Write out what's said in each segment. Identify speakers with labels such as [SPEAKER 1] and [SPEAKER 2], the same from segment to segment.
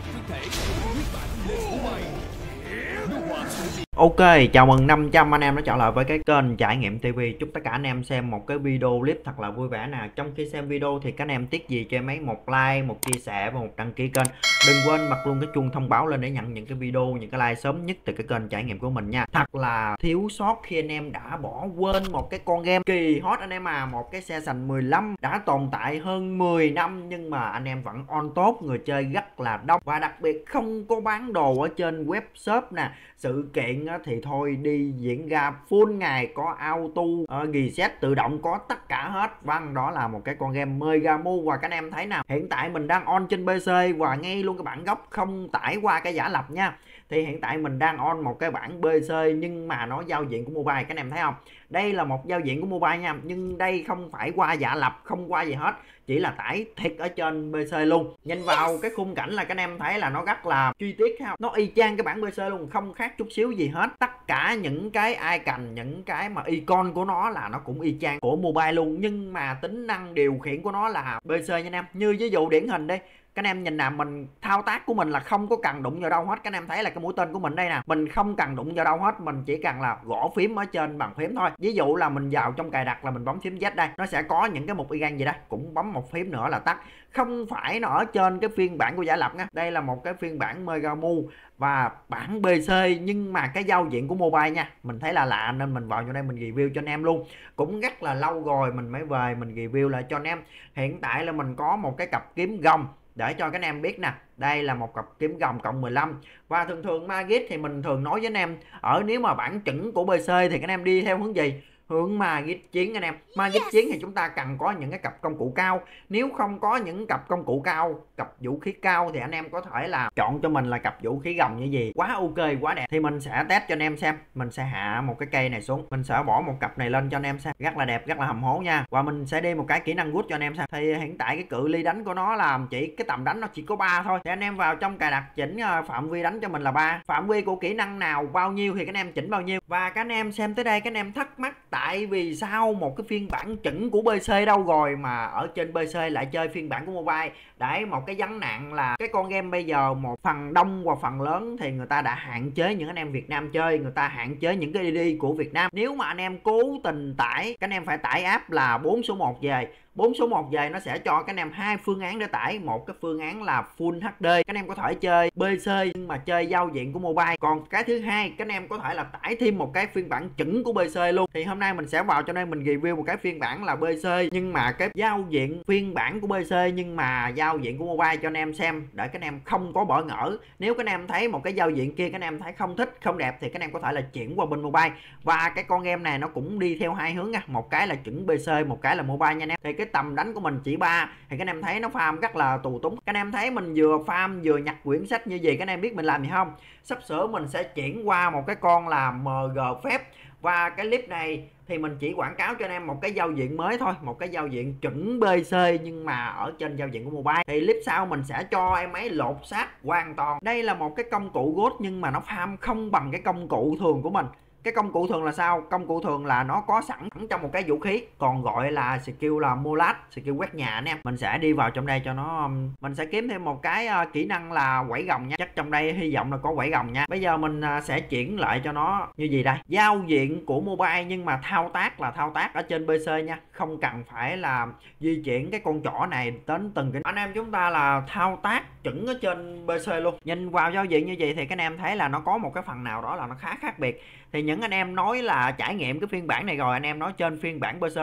[SPEAKER 1] quick pay, we find less money. No one's Ok, chào mừng 500 anh em đã trở lại với cái kênh Trải nghiệm TV. Chúc tất cả anh em xem một cái video clip thật là vui vẻ nè. Trong khi xem video thì các anh em tiếc gì cho em ấy một like, một chia sẻ và một đăng ký kênh. Đừng quên bật luôn cái chuông thông báo lên để nhận những cái video, những cái like sớm nhất từ cái kênh trải nghiệm của mình nha. Thật là thiếu sót khi anh em đã bỏ quên một cái con game kỳ hot anh em à, một cái xe sành 15 đã tồn tại hơn 10 năm nhưng mà anh em vẫn on tốt, người chơi rất là đông và đặc biệt không có bán đồ ở trên web shop nè. Sự kiện thì thôi đi diễn ra full ngày có auto ờ, uh, reset tự động có tất cả hết. Vâng đó là một cái con game mega mu và các anh em thấy nào hiện tại mình đang on trên pc và ngay luôn cái bản gốc không tải qua cái giả lập nha thì hiện tại mình đang on một cái bản pc nhưng mà nó giao diện của mobile các anh em thấy không? Đây là một giao diện của mobile nha nhưng đây không phải qua giả lập không qua gì hết chỉ là tải thiệt ở trên PC luôn. Nhìn vào cái khung cảnh là các anh em thấy là nó rất là chi tiết ha. Nó y chang cái bản PC luôn không khác chút xíu gì hết. Tất cả những cái icon những cái mà icon của nó là nó cũng y chang của mobile luôn nhưng mà tính năng điều khiển của nó là PC nha anh em. Như ví dụ điển hình đây các anh em nhìn nè, mình thao tác của mình là không có cần đụng vào đâu hết. Các anh em thấy là cái mũi tên của mình đây nè, mình không cần đụng vào đâu hết, mình chỉ cần là gõ phím ở trên bàn phím thôi. Ví dụ là mình vào trong cài đặt là mình bấm phím Z đây, nó sẽ có những cái mục y gan gì đây cũng bấm một phím nữa là tắt. Không phải nó ở trên cái phiên bản của giả lập nha, đây là một cái phiên bản megamu và bản PC nhưng mà cái giao diện của mobile nha, mình thấy là lạ nên mình vào vô đây mình review cho anh em luôn. Cũng rất là lâu rồi mình mới về mình review lại cho anh em. Hiện tại là mình có một cái cặp kiếm gông để cho các anh em biết nè đây là một cặp kiếm gồng cộng 15 và thường thường Magit thì mình thường nói với anh em ở nếu mà bản chỉnh của PC thì các anh em đi theo hướng gì? Hướng Magit chiến anh em. Magit yes. chiến thì chúng ta cần có những cái cặp công cụ cao. Nếu không có những cặp công cụ cao cặp vũ khí cao thì anh em có thể là chọn cho mình là cặp vũ khí gồng như gì. Quá ok, quá đẹp. Thì mình sẽ test cho anh em xem. Mình sẽ hạ một cái cây này xuống. Mình sẽ bỏ một cặp này lên cho anh em xem. Rất là đẹp, rất là hầm hố nha. Và mình sẽ đi một cái kỹ năng good cho anh em xem. Thì hiện tại cái cự ly đánh của nó là chỉ, cái tầm đánh nó chỉ có ba thôi. Thì anh em vào trong cài đặt chỉnh ờ, phạm vi đánh cho mình là ba. Phạm vi của kỹ năng nào, bao nhiêu thì các anh em chỉnh bao nhiêu. Và các anh em xem tới đây, các anh em thắc mắc tại vì sao một cái phiên bản chuẩn của PC đâu rồi mà ở trên PC lại chơi phiên bản của mobile. Để một cái cái vấn nạn là cái con game bây giờ một phần đông và phần lớn thì người ta đã hạn chế những anh em Việt Nam chơi, người ta hạn chế những cái ID của Việt Nam. Nếu mà anh em cố tình tải các anh em phải tải app là 4 số 1 về 4 số 1 về nó sẽ cho các anh em hai phương án để tải. Một cái phương án là full HD các anh em có thể chơi PC nhưng mà chơi giao diện của mobile. Còn cái thứ hai, các anh em có thể là tải thêm một cái phiên bản chuẩn của PC luôn. Thì hôm nay mình sẽ vào cho nên mình review một cái phiên bản là PC nhưng mà cái giao diện phiên bản của PC nhưng mà giao diện của mobile cho anh em xem, để các anh em không có bỏ ngỡ. Nếu các anh em thấy một cái giao diện kia các anh em thấy không thích, không đẹp thì các anh em có thể là chuyển qua bên mobile. Và cái con game này nó cũng đi theo hai hướng nha. Một cái là chuẩn PC một cái là mobile nha anh em. Thì cái tầm đánh của mình chỉ ba. Thì các anh em thấy nó farm rất là tù túng. Các anh em thấy mình vừa farm vừa nhặt quyển sách như vậy các anh em biết mình làm gì không? Sắp sửa mình sẽ chuyển qua một cái con là MG phép. Và cái clip này thì mình chỉ quảng cáo cho anh em một cái giao diện mới thôi, một cái giao diện chuẩn BC nhưng mà ở trên giao diện của mobile. Thì clip sau mình sẽ cho em ấy lột xác hoàn toàn. Đây là một cái công cụ gốt nhưng mà nó farm không bằng cái công cụ thường của mình cái công cụ thường là sao? Công cụ thường là nó có sẵn trong một cái vũ khí. Còn gọi là skill là molat skill quét nhà anh em mình sẽ đi vào trong đây cho nó um, mình sẽ kiếm thêm một cái ờ, kỹ năng là quẩy gồng nha. Chắc trong đây hy vọng là có quẩy gồng nha. Bây giờ mình ờ, sẽ chuyển lại cho nó như gì đây? Giao diện của mobile nhưng mà thao tác là thao tác ở trên pc nha. Không cần phải là di chuyển cái con trỏ này đến từng cái anh em chúng ta là thao tác chuẩn ở trên pc luôn. Nhìn vào giao diện như vậy thì các anh em thấy là nó có một cái phần nào đó là nó khá khác biệt. Thì những anh em nói là trải nghiệm cái phiên bản này rồi, anh em nói trên phiên bản PC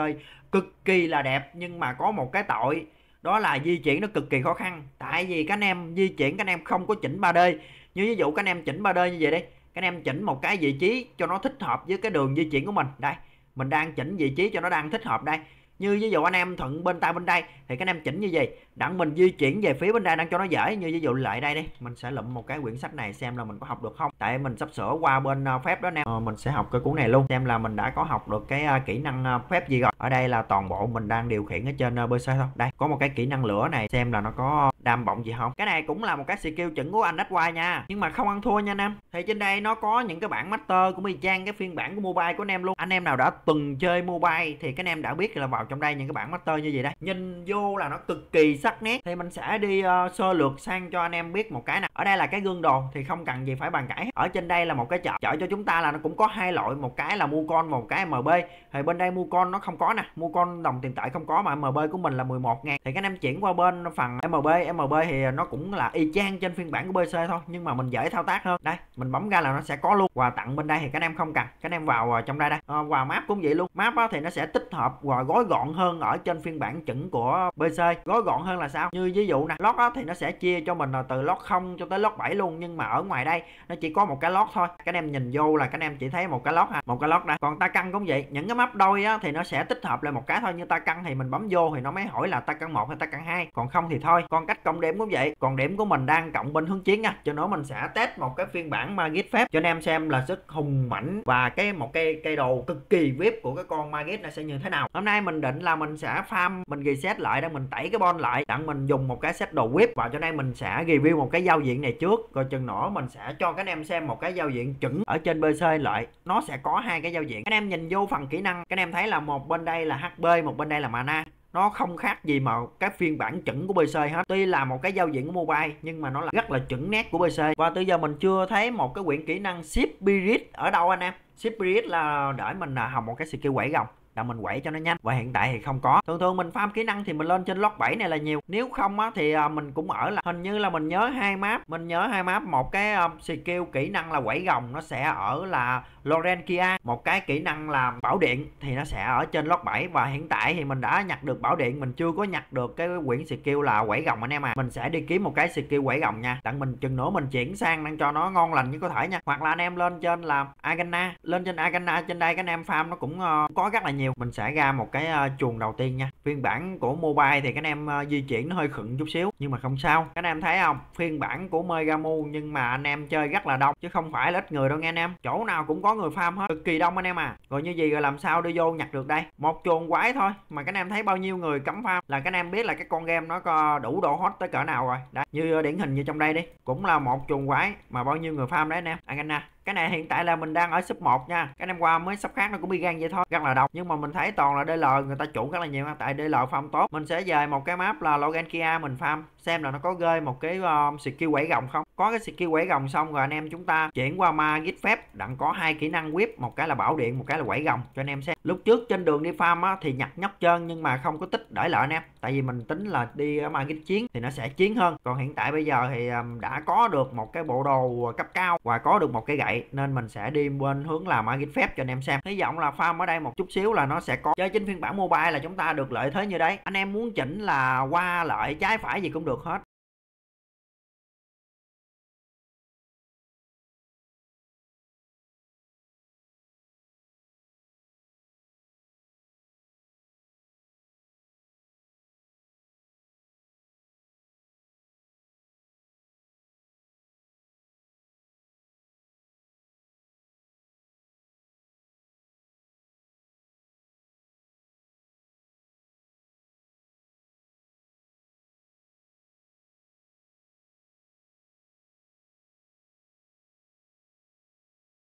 [SPEAKER 1] cực kỳ là đẹp, nhưng mà có một cái tội, đó là di chuyển nó cực kỳ khó khăn. Tại vì các anh em di chuyển, các anh em không có chỉnh 3D như ví dụ các anh em chỉnh 3D như vậy đi, các anh em chỉnh một cái vị trí cho nó thích hợp với cái đường di chuyển của mình. Đây, mình đang chỉnh vị trí cho nó đang thích hợp đây như ví dụ anh em thuận bên tay bên đây, thì các anh em chỉnh như gì đặng mình di chuyển về phía bên đây đang cho nó dễ. Như ví dụ lại đây đi, mình sẽ lụm một cái quyển sách này xem là mình có học được không. Tại mình sắp sửa qua bên ờ, phép đó nè ờ, mình sẽ học cái cuốn này luôn, xem là mình đã có học được cái ờ, kỹ năng phép gì rồi. Ở đây là toàn bộ mình đang điều khiển ở trên bc thôi. Đây, có một cái kỹ năng lửa này, xem là nó có đam bọng gì không. Cái này cũng là một cái skill chuẩn của anh đất qua nha. Nhưng mà không ăn thua nha anh em. Thì trên đây nó có những cái bản master của mi chang cái phiên bản của mobile của anh em luôn. Anh em nào đã từng chơi mobile thì các anh em đã biết là vào trong đây những cái bảng master như vậy đây. Nhìn vô là nó cực kỳ sắc nét. Thì mình sẽ đi uh, sơ lược sang cho anh em biết một cái nè ở đây là cái gương đồ thì không cần gì phải bàn cãi. Ở trên đây là một cái chợ. Chợ cho chúng ta là nó cũng có hai loại. Một cái là mua con một cái mb thì bên đây mua con nó không có nè. Mua con đồng tiền tệ không có mà mb của mình là 11 ngàn. Thì các anh em chuyển qua bên phần mb mb thì nó cũng là y chang trên phiên bản của bc thôi nhưng mà mình dễ thao tác hơn. Đây mình bấm ra là nó sẽ có luôn. Quà tặng bên đây thì các anh em không cần. Các anh em vào ờ, trong đây đây. À, quà map cũng vậy luôn. Map thì nó sẽ tích hợp và gói gọn gọn hơn ở trên phiên bản chuẩn của PC. gói gọn hơn là sao? Như ví dụ nè lót thì nó sẽ chia cho mình là từ lót 0 cho tới lót 7 luôn nhưng mà ở ngoài đây nó chỉ có một cái lót thôi. Các anh em nhìn vô là các anh em chỉ thấy một cái lót ha một cái lót đây. Còn ta căng cũng vậy những cái map đôi á, thì nó sẽ tích hợp lại một cái thôi như ta căng thì mình bấm vô thì nó mới hỏi là ta căng một hay ta căng hai. Còn không thì thôi còn cách cộng điểm cũng vậy. Còn điểm của mình đang cộng bên hướng chiến nha cho nó mình sẽ test một cái phiên bản Magit phép. Cho anh em xem là sức hùng mạnh và cái một cây cây đồ cực kỳ vip của cái con Magit này sẽ như thế nào. Hôm nay mình định là mình sẽ farm, mình reset lại để mình tẩy cái bon lại. Đặng mình dùng một cái set đồ whip và cho nên mình sẽ review một cái giao diện này trước. Rồi chừng nữa mình sẽ cho các anh em xem một cái giao diện chuẩn ở trên PC lại. Nó sẽ có hai cái giao diện. Các anh em nhìn vô phần kỹ năng, các anh em thấy là một bên đây là HP một bên đây là mana. Nó không khác gì mà các phiên bản chuẩn của PC hết. Tuy là một cái giao diện của mobile, nhưng mà nó là rất là chuẩn nét của PC và từ giờ mình chưa thấy một cái quyển kỹ năng ship spirit ở đâu, anh em. Ship spirit là để mình à, học một cái skill quẩy gồng là mình quẩy cho nó nhanh. Và hiện tại thì không có. Thường thường mình farm kỹ năng thì mình lên trên lót 7 này là nhiều. Nếu không á thì à, mình cũng ở là hình như là mình nhớ hai map. Mình nhớ hai map. Một cái um, skill kỹ năng là quẩy gồng nó sẽ ở là Lorenkia. Một cái kỹ năng làm bảo điện thì nó sẽ ở trên lót 7 và hiện tại thì mình đã nhặt được bảo điện. Mình chưa có nhặt được cái quyển skill là quẩy gồng anh em à. Mình sẽ đi kiếm một cái skill quẩy gồng nha. Đặng mình chừng nữa mình chuyển sang đang cho nó ngon lành như có thể nha. Hoặc là anh em lên trên là Agana. Lên trên Agana trên đây các anh em farm nó cũng uh, có rất là nhiều mình sẽ ra một cái ờ, chuồng đầu tiên nha. Phiên bản của mobile thì các anh em ờ, di chuyển nó hơi khựng chút xíu, nhưng mà không sao. Các anh em thấy không? Phiên bản của Megamu nhưng mà anh em chơi rất là đông, chứ không phải là ít người đâu nghe anh em. Chỗ nào cũng có người farm hết, cực kỳ đông anh em à. Rồi như gì rồi làm sao đi vô nhặt được đây? Một chuồng quái thôi, mà các anh em thấy bao nhiêu người cấm farm là các anh em biết là cái con game nó có đủ độ hot tới cỡ nào rồi. Đấy như điển hình như trong đây đi. Cũng là một chuồng quái mà bao nhiêu người farm đấy anh em? Anh anh cái này hiện tại là mình đang ở sub 1 nha. Cái năm qua mới sắp khác nó cũng bị gan vậy thôi rất là độc. Nhưng mà mình thấy toàn là DL người ta chủ rất là nhiều tại DL farm tốt. Mình sẽ về một cái map là Logan Kia mình farm xem là nó có rơi một cái um, skill quẩy gồng không. Có cái skill quẩy gồng xong rồi anh em chúng ta chuyển qua ma git phép đặng có hai kỹ năng whip một cái là bảo điện một cái là quẩy gồng. Cho anh em xem. Lúc trước trên đường đi farm á, thì nhặt nhóc trơn nhưng mà không có tích để lại anh em. Tại vì mình tính là đi ma git chiến thì nó sẽ chiến hơn. Còn hiện tại bây giờ thì um, đã có được một cái bộ đồ cấp cao và có được một cái gậy nên mình sẽ đi bên hướng là market phép cho anh em xem. Hy vọng là farm ở đây một chút xíu là nó sẽ có chơi trên phiên bản mobile là chúng ta được lợi thế như đấy. Anh em muốn chỉnh là qua lại trái phải gì cũng được hết.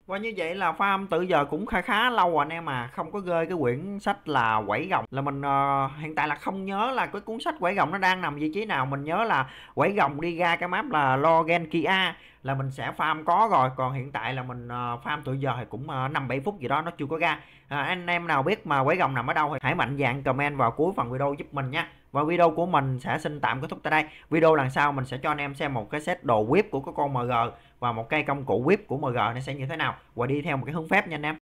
[SPEAKER 1] Và như vậy là farm từ giờ cũng khá khá lâu rồi anh em à. Không có rơi cái quyển sách là quẩy gồng. Là mình uh, hiện tại là không nhớ là cái cuốn sách quẩy gồng nó đang nằm vị trí nào. Mình nhớ là quẩy gồng đi ra cái map là Logan Kia Là mình sẽ farm có rồi. Còn hiện tại là mình uh, farm từ giờ thì cũng ờ, uh, 5-7 phút gì đó nó chưa có ra. À, Anh em nào biết mà quẩy gồng nằm ở đâu thì hãy mạnh dạng comment vào cuối phần video giúp mình nha và video của mình sẽ xin tạm kết thúc tại đây. Video lần sau mình sẽ cho anh em xem một cái set đồ whip của cái con MG và một cây công cụ whip của MG nó sẽ như thế nào. Và đi theo một cái hướng phép nha anh em.